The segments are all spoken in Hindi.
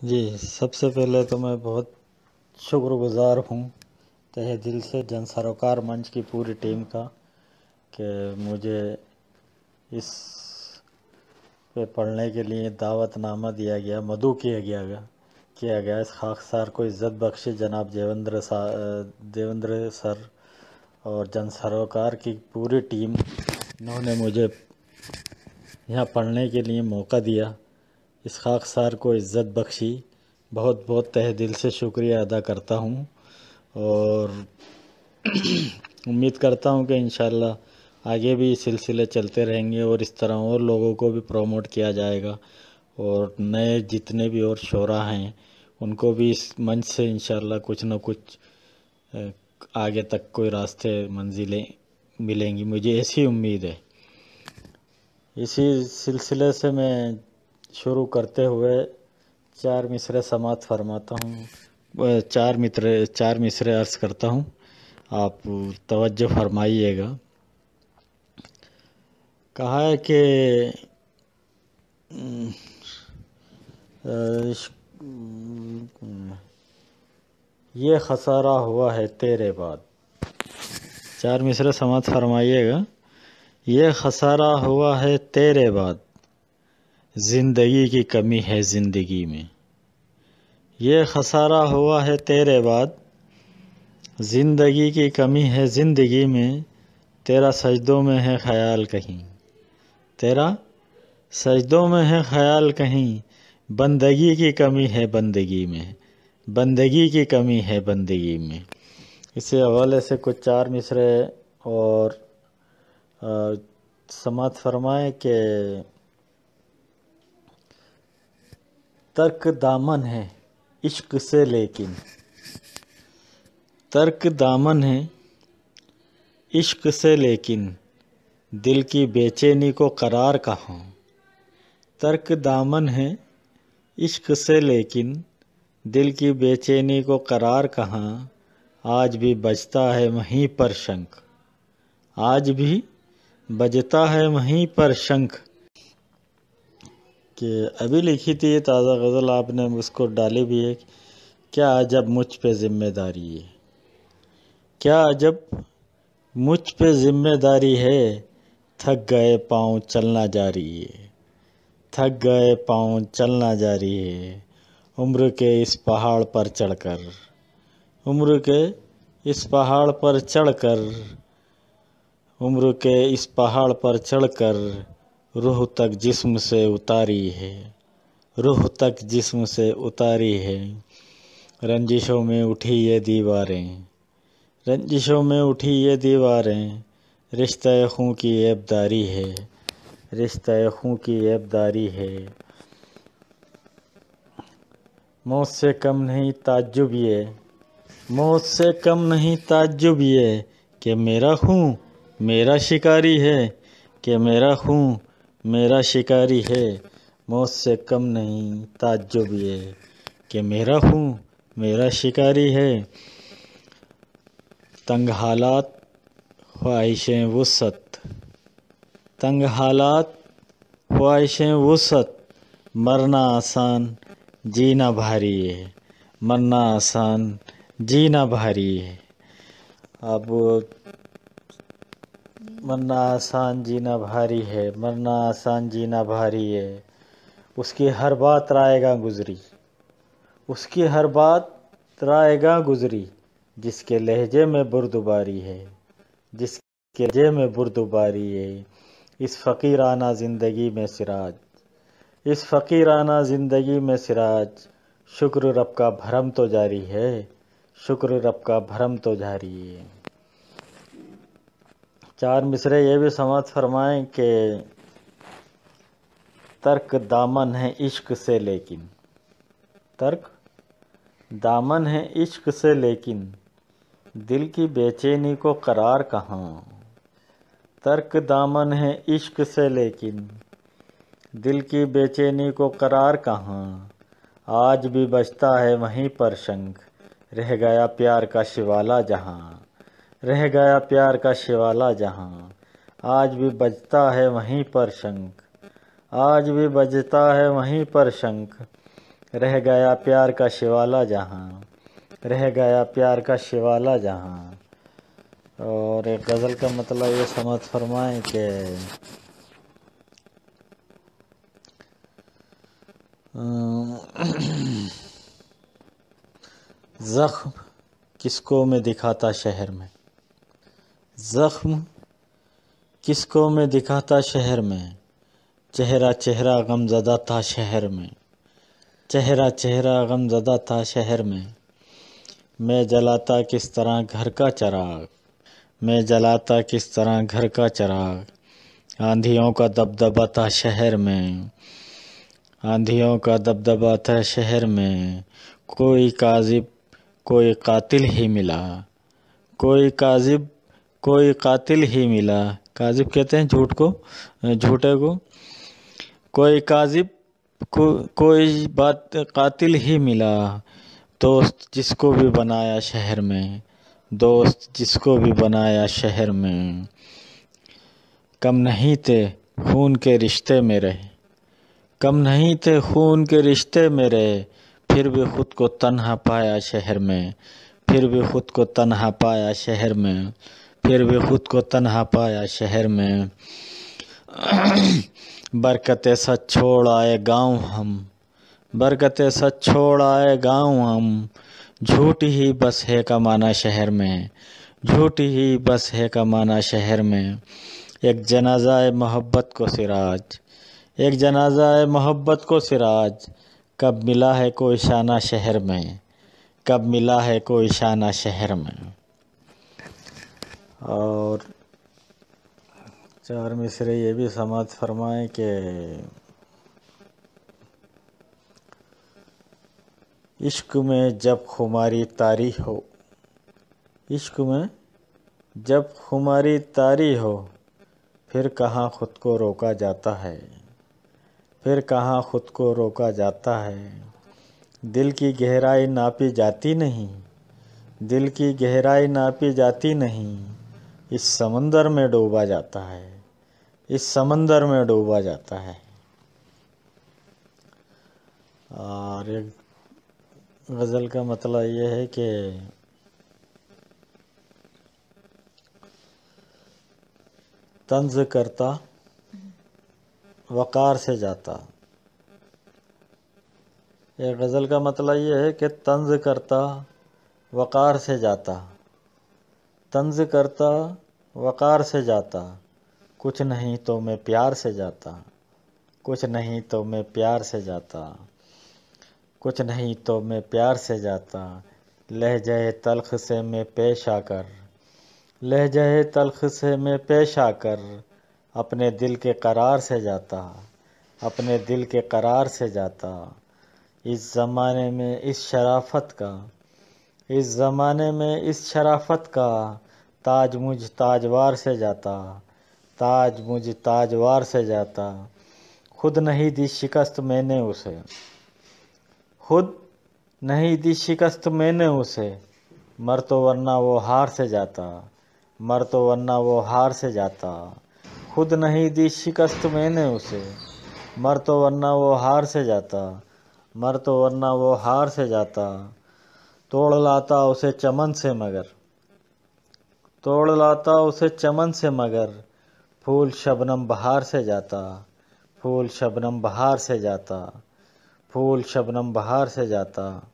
जी, सबसे पहले तो मैं बहुत शुक्रगुज़ार हूँ तहे दिल से जन सरोकार मंच की पूरी टीम का कि मुझे इस पे पढ़ने के लिए दावतनामा दिया गया, मधु किया गया किया गया। इस खाकसार को इज़्ज़त बख्शे जनाब देवेंद्र सा, देवेंद्र सर और जन सरोकार की पूरी टीम इन्होंने मुझे यहाँ पढ़ने के लिए मौका दिया। इस खाकसार को इज़्ज़त बख्शी। बहुत बहुत तह दिल से शुक्रिया अदा करता हूँ और उम्मीद करता हूँ कि इन आगे भी सिलसिले चलते रहेंगे और इस तरह और लोगों को भी प्रमोट किया जाएगा और नए जितने भी और शोरा हैं, उनको भी इस मंच से इन कुछ न कुछ आगे तक कोई रास्ते मंजिलें मिलेंगी। मुझे ऐसी उम्मीद है। इसी सिलसिले से मैं शुरू करते हुए चार मिसरे समात फरमाता हूँ। चार मित्र, चार मिसरे अर्ज़ करता हूँ। आप तवज्जो फरमाइएगा। कहा है कि ये खसारा हुआ है तेरे बाद। चार मिसरे समात फरमाइएगा। ये खसारा हुआ है तेरे बाद। ज़िंदगी की कमी है ज़िंदगी में। ये खसारा हुआ है तेरे बाद। ज़िंदगी की कमी है ज़िंदगी में। तेरा सजदों में है ख्याल कहीं। तेरा सजदों में है ख्याल कहीं। बंदगी की कमी है बंदगी में। बंदगी की कमी है बंदगी में। इसी हवाले से कुछ चार मिसरे और समात फरमाए कि तर्क दामन है इश्क से लेकिन। तर्क दामन है इश्क से लेकिन। दिल की बेचैनी को करार कहाँ। तर्क दामन है इश्क से लेकिन। दिल की बेचैनी को करार कहाँ। आज भी बजता है वहीं पर शंख। आज भी बजता है वहीं पर शंख। कि अभी लिखी थी ये ताज़ा गज़ल, आपने उसको डाली भी है क्या अजब मुझ पे ज़िम्मेदारी है? क्या अजब मुझ पे ज़िम्मेदारी है, थक गए पाँव चलना जारी है। थक गए पाँव चलना जारी है, उम्र के इस पहाड़ पर चढ़कर। उम्र के इस पहाड़ पर चढ़कर, उम्र के इस पहाड़ पर चढ़कर। रूह तक जिस्म से उतारी है। रूह तक जिस्म से उतारी है। रंजिशों में उठी ये दीवारें। रंजिशों में उठी ये दीवारें। रिश्ता खूँ की ऐबदारी है। रिश्ता खूँ की ऐबदारी है। मौत से कम नहीं ताज्जुब ये। मौत से कम नहीं ताज्जुब ये कि मेरा खूँ, मेरा शिकारी है कि मेरा खूँ मेरा शिकारी है, मौत से कम नहीं, ताज्जुब ये कि मेरा हूँ, मेरा शिकारी है। तंग हालात, ख्वाहिशें वसत। तंग हालात, ख्वाहिशें वसत। मरना आसान, जीना भारी है मरना आसान, जीना भारी है अब मरना आसान जीना भारी है मरना आसान जीना भारी है। उसकी हर बात रायगा गुजरी, उसकी हर बात रायगा गुजरी, जिसके लहजे में बुरदुबारी है, जिसके लहजे में बुरदुबारी है। इस फ़कीराना ज़िंदगी में सिराज, इस फ़कीराना ज़िंदगी में सिराज। शुक्र रब का भरम तो जारी है, शुक्र रब का भरम तो जारी है। चार मिसरे ये भी समझ फरमाएँ कि तर्क दामन है इश्क से लेकिन। तर्क दामन है इश्क से लेकिन। दिल की बेचैनी को करार कहाँ। तर्क दामन है इश्क से लेकिन। दिल की बेचैनी को करार कहाँ। आज भी बचता है वहीं पर शंख। रह गया प्यार का शिवाला जहाँ। रह गया प्यार का शिवाला जहाँ। आज भी बजता है वहीं पर शंख। आज भी बजता है वहीं पर शंख। रह गया प्यार का शिवाला जहाँ। रह गया प्यार का शिवाला जहाँ। और एक गज़ल का मतलब ये समझ फरमाएँ कि ज़ख्म किसको मैं दिखाता शहर में? ज़ख्म किसको मैं दिखाता शहर में? चेहरा चेहरा गमज़दा था शहर में। चेहरा चेहरा गमज़दा था शहर में। मैं जलाता किस तरह घर का चराग? मैं जलाता किस तरह घर का चराग? आंधियों का दबदबा था शहर में। आंधियों का दबदबा था शहर में। कोई काजिब, कोई कातिल ही मिला। कोई काजिब कोई कातिल ही मिला। काजिब कहते हैं झूठ को झूठे को। कोई काजिब को, कोई बात कातिल ही मिला। दोस्त जिसको भी बनाया शहर में दोस्त जिसको भी बनाया शहर में। कम नहीं थे खून के रिश्ते में रहे कम नहीं थे खून के रिश्ते में रहे फिर भी खुद को तन्हा पाया शहर में। फिर भी खुद को तन्हा पाया शहर में। फिर भी खुद को तन्हा पाया शहर में। बरकत सच छोड़ आए गाँव हम। बरकत सच छोड़ आए गाँव हम। झूठ ही बस है कमाना शहर में। झूठ ही बस है कमाना शहर में। एक जनाजा मोहब्बत को सिराज। एक जनाजा मोहब्बत को सिराज। कब मिला है कोई शाना शहर में। कब मिला है कोई शाना शहर में। और चार मिसरे ये भी समाज फरमाए कि इश्क में जब खुमारी तारी हो, इश्क में जब खुमारी तारी हो, फिर कहाँ खुद को रोका जाता है? फिर कहाँ खुद को रोका जाता है? दिल की गहराई नापी जाती नहीं, दिल की गहराई नापी जाती नहीं। इस समंदर में डूबा जाता है। इस समंदर में डूबा जाता है। और एक गज़ल का मतलब ये है कि तंज करता वक़ार से जाता। एक गज़ल का मतलब ये है कि तंज करता वक़ार से जाता। तंज करता, वक़ार से जाता। कुछ नहीं तो मैं प्यार से जाता। कुछ नहीं तो मैं प्यार से जाता। कुछ नहीं तो मैं प्यार से जाता। लह जाए तलख से मैं पेश आकर लह जाए तलख से मैं पेश आकर अपने दिल के करार से जाता। अपने दिल के करार से जाता। इस ज़माने में इस शराफत का इस ज़माने में इस शराफत का ताज मुझ ताजवार से जाता ताज मुझ ताजवार से जाता। खुद नहीं दी शिकस्त मैंने उसे। खुद नहीं दी शिकस्त मैंने उसे। मर तो वरना वो हार से जाता, मर तो वरना वो हार से जाता। खुद नहीं दी शिकस्त मैंने उसे। मर तो वरना वो हार से जाता, मर तो वरना वो हार से जाता। तोड़ लाता उसे चमन से मगर। तोड़ लाता उसे चमन से मगर। फूल शबनम बहार से जाता। फूल शबनम बहार से जाता। फूल शबनम बहार से जाता।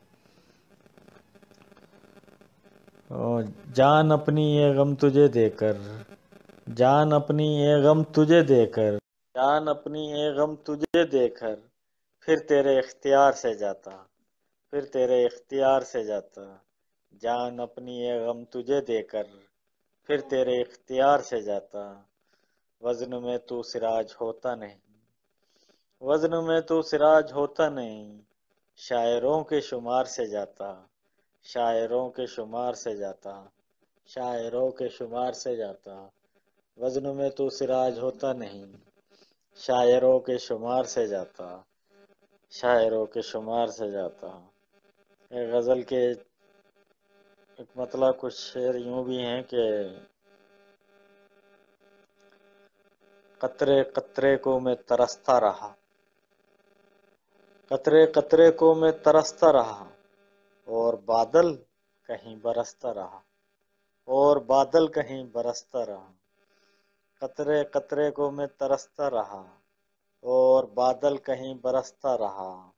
जान अपनी ये गम तुझे देकर। जान अपनी ये गम तुझे देकर। जान अपनी ये गम तुझे देकर। फिर तेरे इख्तियार से जाता। फिर तेरे इख्तियार से जाता। जान अपनी ये गम तुझे देकर। फिर तेरे इख्तियार से जाता। वज़न में तू सिराज होता नहीं। वज़न में तू सिराज होता नहीं। शायरों के शुमार से जाता। शायरों के शुमार से जाता। शायरों के शुमार से जाता। वज़न में तू सिराज होता नहीं। शायरों के शुमार से जाता। शायरों के शुमार से जाता। गज़ल के एक मतलब कुछ शेर यूँ भी हैं कि कतरे कतरे को मैं तरसता रहा। कतरे कतरे को मैं तरसता रहा और बादल कहीं बरसता रहा, और बादल कहीं बरसता रहा। कतरे कतरे को मैं तरसता रहा और बादल कहीं बरसता रहा।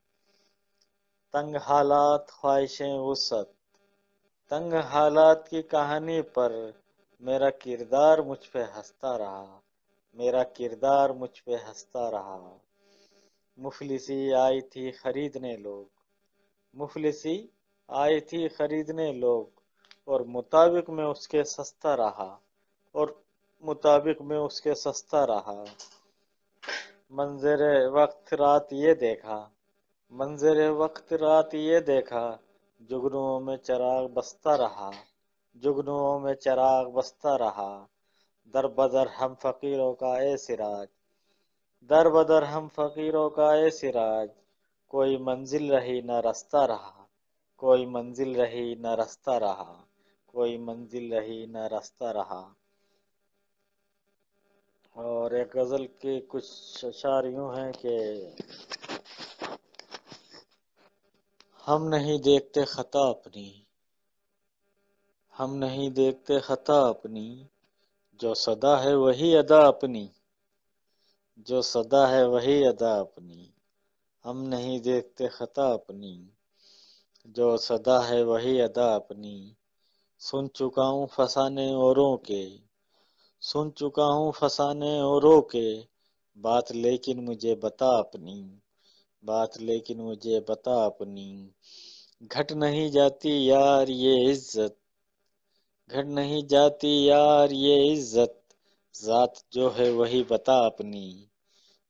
तंग हालात ख्वाहिशें वसत तंग हालात की कहानी पर मेरा किरदार मुझ पे हंसता रहा। मेरा किरदार मुझ पे हंसता रहा। मुफलिसी आई थी खरीदने लोग। मुफलिसी आई थी खरीदने लोग और मुताबिक में उसके सस्ता रहा और मुताबिक में उसके सस्ता रहा। मंजर वक्त रात ये देखा मंजर वक्त रात ये देखा जुगनुओं में चराग बसता रहा जुगनुओं में चराग बसता रहा। दर बदर हम फकीरों का ए सिराज, दर बदर हम फकीरों का ए सिराज। कोई मंजिल रही न रास्ता रहा, कोई मंजिल रही न रास्ता रहा, कोई मंजिल रही न रास्ता रहा। और एक गज़ल के कुछ अशार यूँ हैं कि हम नहीं देखते खता अपनी। हम नहीं देखते खता अपनी। जो सदा है वही अदा अपनी। जो सदा है वही अदा अपनी। हम नहीं देखते खता अपनी। जो सदा है वही अदा अपनी। सुन चुका हूँ फसाने औरों के। सुन चुका हूँ फसाने औरों के। बात लेकिन मुझे बता अपनी। बात, लेकिन मुझे बता अपनी। घट नहीं जाती यार ये इज़्ज़त। घट नहीं जाती यार ये इज़्ज़त। जात जो है वही बता अपनी।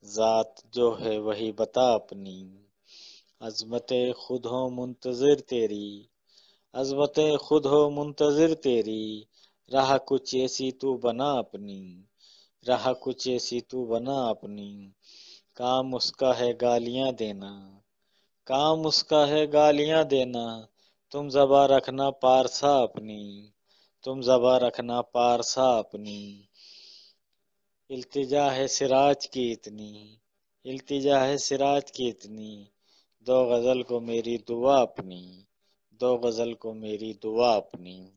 जात जो है वही बता अपनी। अजमत खुद हो मुंतजर तेरी। अजमत खुद हो मुंतजर तेरी। राह कुछ ऐसी तू बना अपनी। राह कुछ ऐसी तू बना अपनी। काम उसका है गालियाँ देना। काम उसका है गालियाँ देना। तुम जबा रखना पारसा अपनी। तुम जबा रखना पारसा अपनी। इल्तिजा है सिराज की इतनी। इल्तिजा है सिराज की इतनी। दो गज़ल को मेरी दुआ अपनी। दो गज़ल को मेरी दुआ अपनी।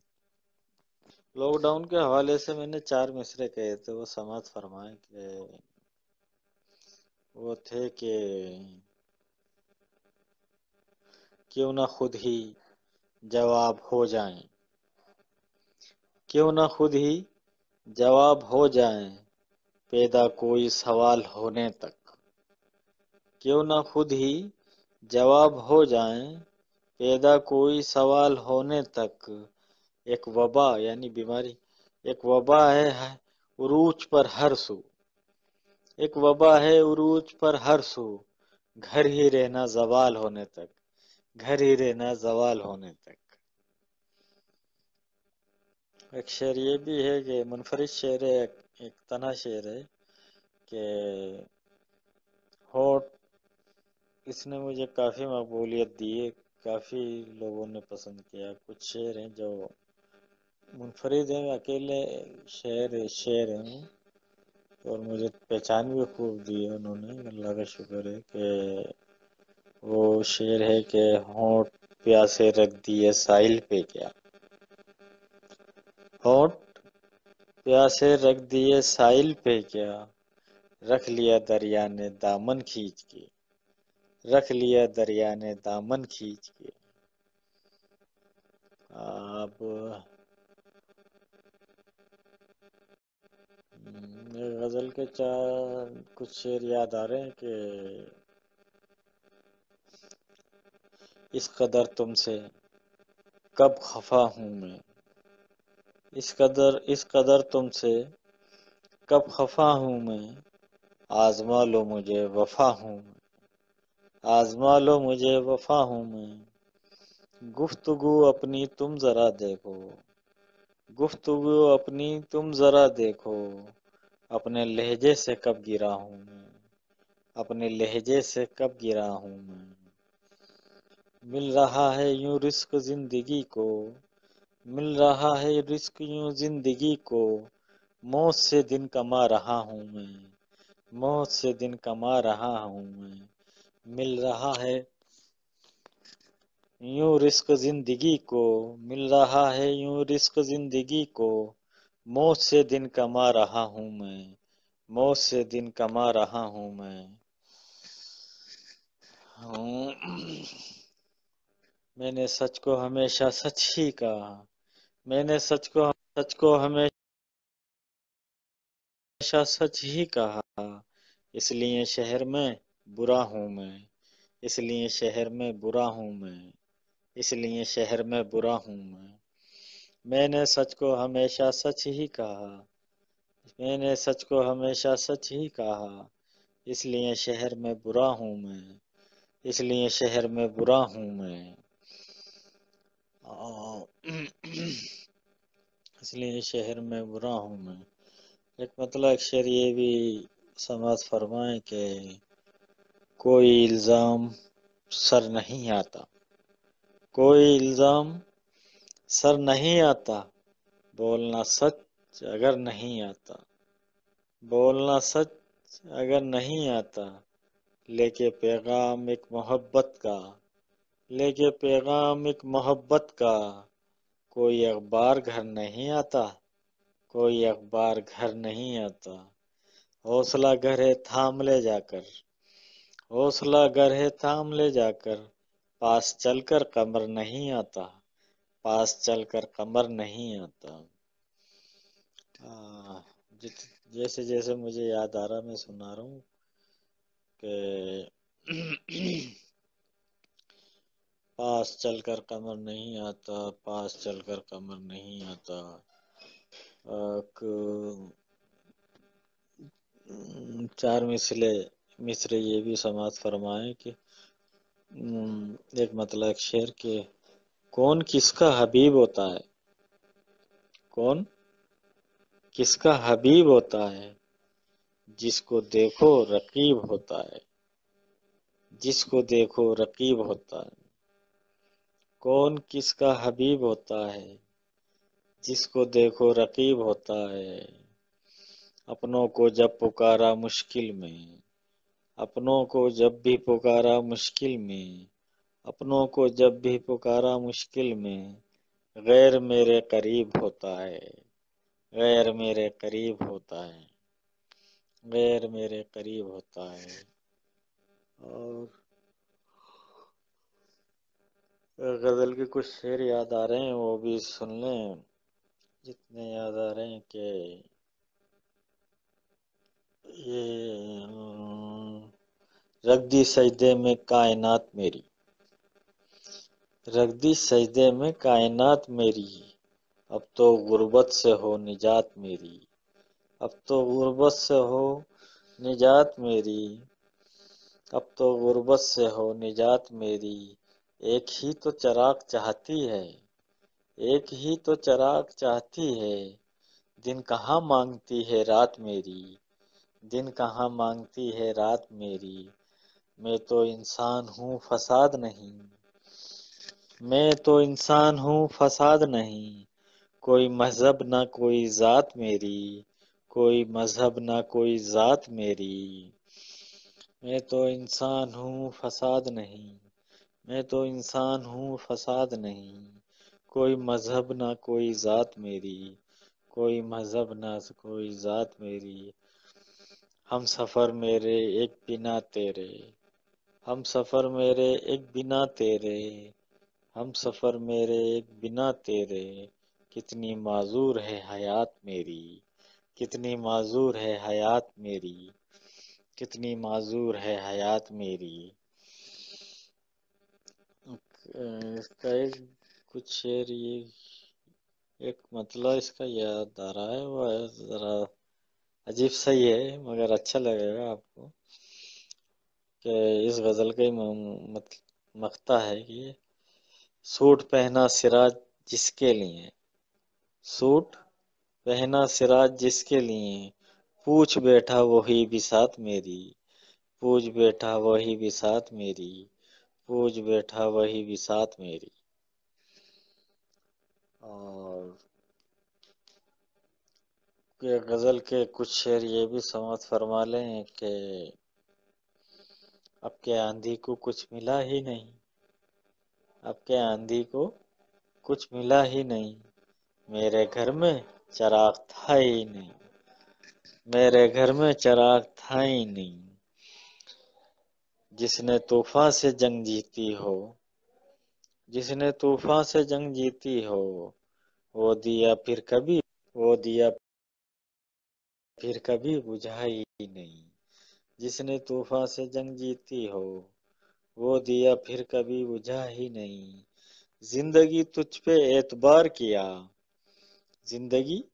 लॉकडाउन के हवाले से मैंने चार मिसरे कहे थे, वो समाज फरमाए कि वो थे कि क्यों ना खुद ही जवाब हो जाएँ। क्यों न खुद ही जवाब हो जाए पैदा कोई सवाल होने तक। क्यों ना खुद ही जवाब हो जाए पैदा कोई सवाल होने तक। एक वबा, यानी बीमारी, एक वबा है उरूज पर हर सू। एक वबा है उरूज पर हर सू। घर ही रहना जवाल होने तक। घर ही रहना जवाल होने तक। एक शेर ये भी है कि मुनफरद शेर है एक, एक तना शेर है कि होट इसने मुझे काफ़ी मकबूलियत दी है काफ़ी लोगों ने पसंद किया। कुछ शेर हैं जो मुनफरद हैं अकेले शेर शेर हैं। और मुझे पहचान भी खूब दी है उन्होंने, अल्लाह का शुक्र है कि वो शेर है कि होठ प्यासे रख दिए साहिल पे क्या? होठ प्यासे रख दिए साहिल पे क्या? रख लिया दरिया ने दामन खींच के, रख लिया दरिया ने दामन खींच के। अब गज़ल के चार, कुछ शेर याद आ रहे हैं कि इस कदर तुमसे कब खफा हूँ मैं? इस कदर इस कदर तुमसे कब खफा हूँ मैं? आजमा लो मुझे वफा हूँ आजमा लो मुझे वफा हूँ मैं। गुफ्तगु अपनी तुम जरा देखो। गुफ्तगु अपनी तुम जरा देखो। अपने लहजे से कब गिरा हूँ मैं? अपने लहजे से कब गिरा हूँ मैं? मिल रहा है यूँ रिस्क ज़िंदगी को, मिल रहा है रिस्क यूँ ज़िंदगी को। मौत से दिन कमा रहा हूँ मैं, मौत से दिन कमा रहा हूँ मैं। मिल रहा है यूँ रिस्क ज़िंदगी को, मिल रहा है यूँ रिस्क ज़िंदगी को। मौत से दिन कमा रहा हूँ मैं, मौत से दिन कमा रहा हूँ मैं। मैंने सच को हमेशा सच ही कहा। मैंने सच को सच को हमेशा सच ही कहा। इसलिए शहर में बुरा हूँ मैं। इसलिए शहर में बुरा हूँ मैं। इसलिए शहर में बुरा हूँ मैं। मैंने सच को हमेशा सच ही कहा। मैंने सच को हमेशा सच ही कहा। इसलिए शहर में बुरा हूँ मैं। इसलिए शहर में बुरा हूँ मैं। इसलिए शहर में बुरा हूँ मैं। एक मतलब अक्षर ये भी समाज फरमाए कि कोई इल्ज़ाम सर नहीं आता। कोई इल्ज़ाम सर नहीं आता, बोलना सच अगर नहीं आता। बोलना सच अगर नहीं आता, लेके पैगाम एक मोहब्बत का, लेके पैगाम एक मोहब्बत का। कोई अखबार घर नहीं आता, कोई अखबार घर नहीं आता। हौसला घर है थाम ले जाकर, हौसला घर है थाम ले जाकर, पास चलकर कमर नहीं आता। पास चलकर कमर नहीं आता। जैसे जैसे मुझे याद आ रहा मैं सुना रहा हूँ पास चलकर कमर नहीं आता, पास चलकर कमर नहीं आता। चार मिसले, मिसरे ये भी समाज फरमाए कि एक मतलब शेर के कौन किसका हबीब होता है? कौन किसका हबीब होता है? जिसको देखो रकीब होता है। जिसको देखो रकीब होता है। कौन किसका हबीब होता है? जिसको देखो रकीब होता है। अपनों को जब पुकारा मुश्किल में, अपनों को जब भी पुकारा मुश्किल में अपनों को जब भी पुकारा मुश्किल में, गैर मेरे करीब होता है, गैर मेरे करीब होता है, गैर मेरे करीब होता है। और गज़ल के कुछ शेर याद आ रहे हैं, वो भी सुन लें। जितने याद आ रहे हैं कि ये रख दी सजदे में कायनात मेरी। रख दी सजदे में कायनात मेरी। अब तो गुर्बत से हो निजात मेरी। अब तो गुर्बत से हो निजात मेरी। अब तो गुर्बत से हो निजात मेरी। एक ही तो चराग चाहती है। एक ही तो चराग चाहती है। दिन कहाँ मांगती है रात मेरी। दिन कहाँ मांगती है रात मेरी। मैं तो इंसान हूँ, फसाद नहीं। मैं तो इंसान हूँ, फसाद नहीं। कोई मज़हब ना कोई ज़ात मेरी। कोई मज़हब ना कोई ज़ात मेरी। मैं तो इंसान हूँ, फसाद नहीं। मैं तो इंसान हूँ, फसाद नहीं। कोई मज़हब ना कोई ज़ात मेरी। कोई मज़हब ना कोई ज़ात मेरी। हम सफ़र मेरे एक बिना तेरे। हम सफ़र मेरे एक बिना तेरे। हम सफ़र मेरे एक बिना तेरे, कितनी माजूर है हयात मेरी, कितनी माजूर है हयात मेरी, कितनी माजूर है हयात मेरी। इसका एक कुछ शेर, ये एक मतलब इसका याद आ रहा है वो ज़रा अजीब सही है मगर अच्छा लगेगा आपको। कि इस गज़ल का ही मकता है कि सूट पहना सिराज जिसके लिए? सूट पहना सिराज जिसके लिए? पूछ बैठा वही भी साथ मेरी। पूछ बैठा वही भी साथ मेरी। पूछ बैठा वही भी साथ मेरी। और के गज़ल के कुछ शेर ये भी समाज फरमा लें कि अब के आंधी को कुछ मिला ही नहीं। अब के आंधी को कुछ मिला ही नहीं। मेरे घर में चराग था ही नहीं। मेरे घर में चराग था ही नहीं। जिसने तूफ़ान से जंग जीती हो, जिसने तूफ़ान से जंग जीती हो, वो दिया फिर कभी, वो दिया फिर कभी बुझाई नहीं। जिसने तूफ़ान से जंग जीती हो वो दिया फिर कभी बुझा ही नहीं। ज़िंदगी तुझ पे एतबार किया। ज़िंदगी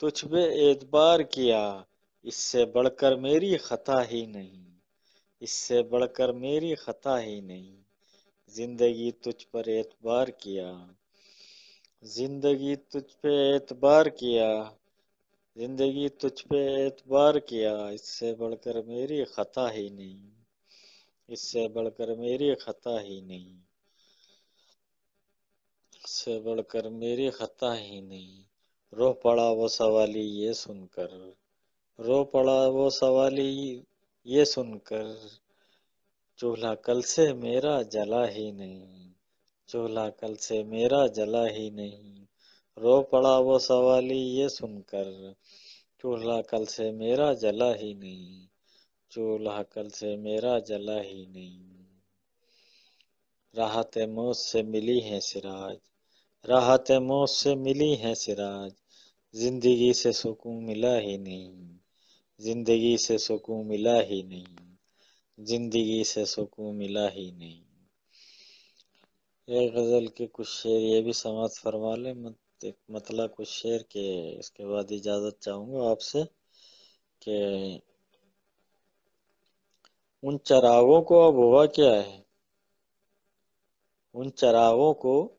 तुझ पे एतबार किया। इससे बढ़कर मेरी खता ही नहीं। इससे बढ़कर मेरी खता ही नहीं। ज़िंदगी तुझ पर एतबार किया। ज़िंदगी तुझ पे एतबार किया। ज़िंदगी तुझ पे एतबार किया। इससे बढ़कर मेरी खता ही नहीं। इससे बढ़कर मेरी खता ही नहीं। इससे बढ़कर मेरी खता ही नहीं। रो पड़ा वो सवाली ये सुनकर। रो पड़ा वो सवाली ये सुनकर। चूल्हा कल से मेरा जला ही नहीं। चूल्हा कल से मेरा जला ही नहीं। रो पड़ा वो सवाली ये सुनकर। चूल्हा कल से मेरा जला ही नहीं। चूल्हा कल से मेरा जला ही नहीं। राहत मौत से मिली है सिराज, राहत मौत से मिली है सिराज। ज़िंदगी से सुकून मिला ही नहीं, ज़िंदगी से सुकून मिला ही नहीं, ज़िंदगी से सुकून मिला ही नहीं। ये गज़ल के कुछ शेर ये भी समाज फरमा ले, मत मतलब कुछ शेर के, इसके बाद इजाज़त चाहूँगा आपसे कि उन चरागों को अब हुआ क्या है? उन चरागों को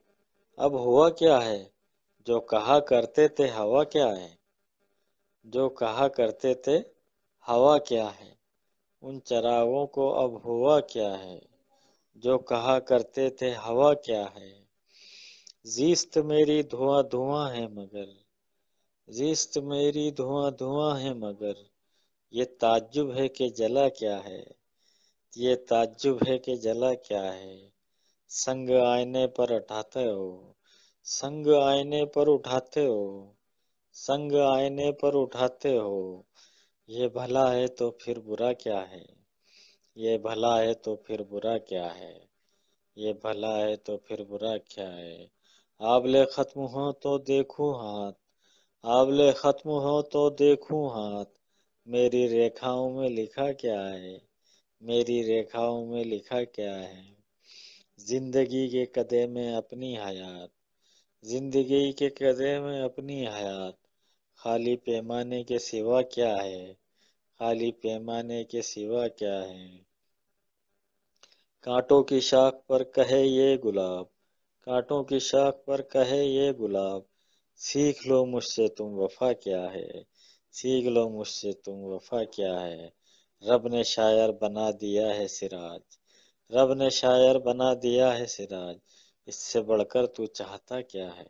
अब हुआ क्या है? जो कहा करते थे हवा क्या है? जो कहा करते थे हवा क्या है? उन चरागों को अब हुआ क्या है? जो कहा करते थे हवा क्या है? जीस्त मेरी धुआँ धुआँ है मगर, जीस्त मेरी धुआँ धुआँ है मगर, ये ताज्जुब है कि जला क्या है? ये ताज्जुब है कि जला क्या है? संग आईने पर उठाते हो। संग आईने पर उठाते हो। संग आईने पर उठाते हो। ये भला है तो फिर बुरा क्या है? ये भला है तो फिर बुरा क्या है? ये भला है तो फिर बुरा क्या है? आबले खत्म हो तो देखूँ हाथ। आबले खत्म हो तो देखूँ हाथ। मेरी रेखाओं में लिखा क्या है? मेरी रेखाओं में लिखा क्या है? ज़िंदगी के कदे में अपनी हयात। ज़िंदगी के कदे में अपनी हयात। खाली पैमाने के सिवा क्या है? खाली पैमाने के सिवा क्या है? कांटों की शाख पर कहे ये गुलाब। कांटों की शाख पर कहे ये गुलाब। सीख लो मुझसे तुम वफा क्या है? सीख लो मुझसे तुम वफा क्या है? रब ने शायर बना दिया है सिराज। रब ने शायर बना दिया है सिराज। इससे बढ़कर तू चाहता क्या है?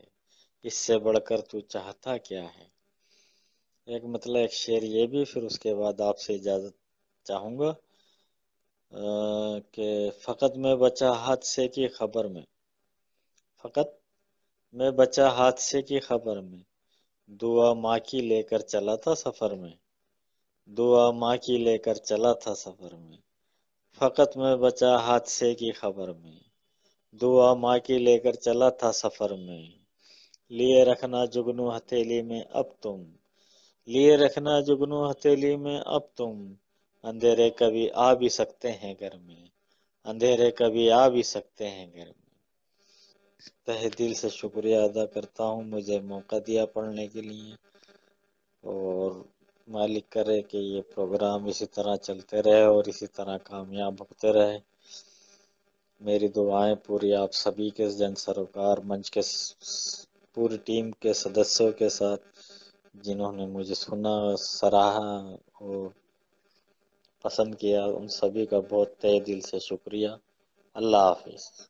इससे बढ़कर तू चाहता क्या है? एक मतलब एक शेर ये भी, फिर उसके बाद आपसे इजाज़त चाहूँगा कि फ़कत में बचा हादसे की खबर में, फ़कत में बचा हादसे की खबर में, दुआ माँ की लेकर चला था सफ़र में। दुआ माँ की लेकर चला था सफ़र में। फ़कत मैं बचा हादसे की खबर में। दुआ माँ की लेकर चला था सफ़र में। लिए रखना जुगनू हथेली में अब तुम। लिए रखना जुगनू हथेली में अब तुम। अंधेरे कभी आ भी सकते हैं घर में। अंधेरे कभी आ भी सकते हैं घर में। तहे दिल से शुक्रिया अदा करता हूँ मुझे मौका दिया पढ़ने के लिए। और मालिक करे कि ये प्रोग्राम इसी तरह चलते रहे और इसी तरह कामयाब होते रहे। मेरी दुआएँ पूरी आप सभी के जन सरोकार मंच के पूरी टीम के सदस्यों के साथ, जिन्होंने मुझे सुना, सराहा और पसंद किया, उन सभी का बहुत तय दिल से शुक्रिया। अल्लाह हाफिज़।